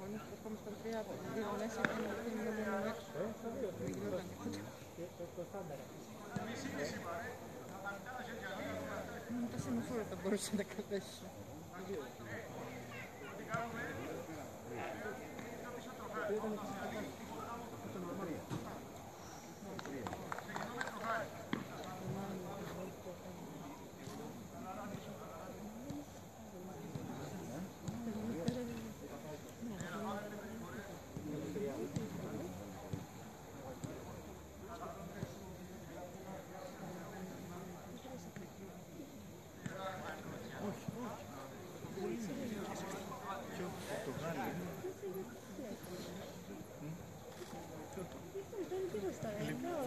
διαγωνίες που πάμε στα τρία, δύο μέσα και ένα δίνουμε μόνο έξω. Δεν γινόταν τίποτα. Μόνο τα σεμαφόρα τα μπορούσα να καλέσω. Ήταν 对。